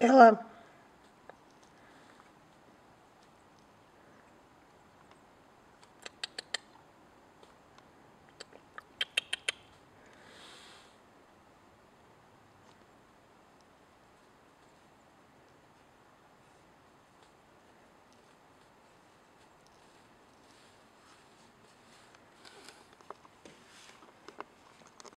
ela